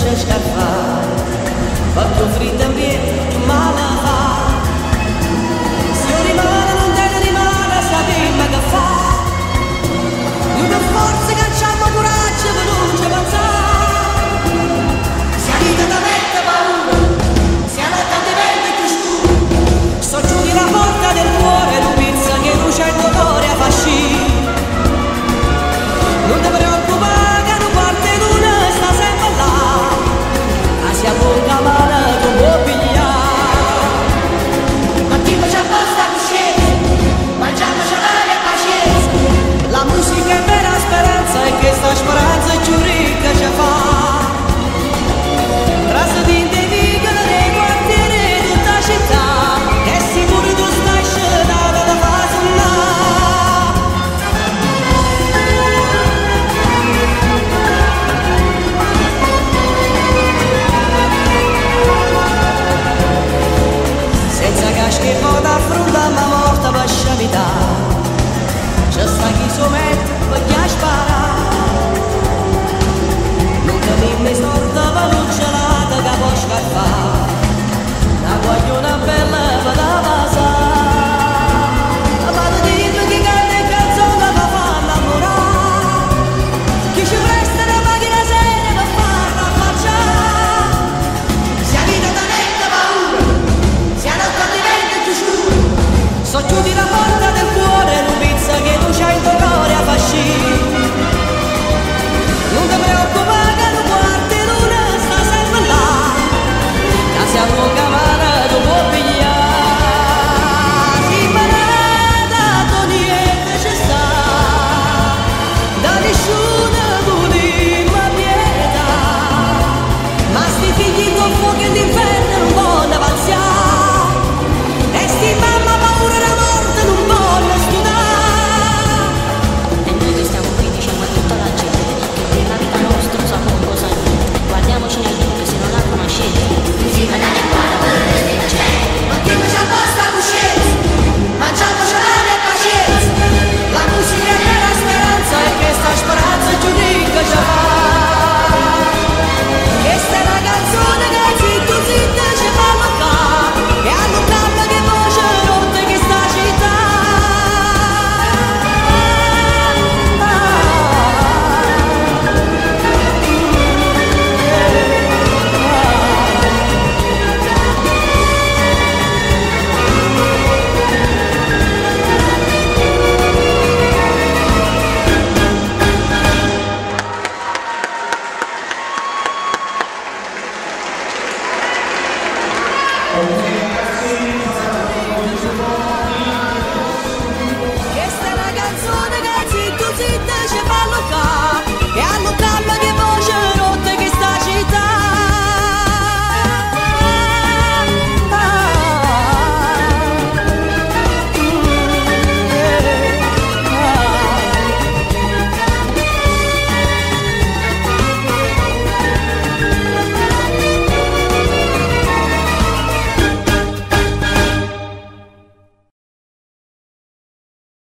C'è escapar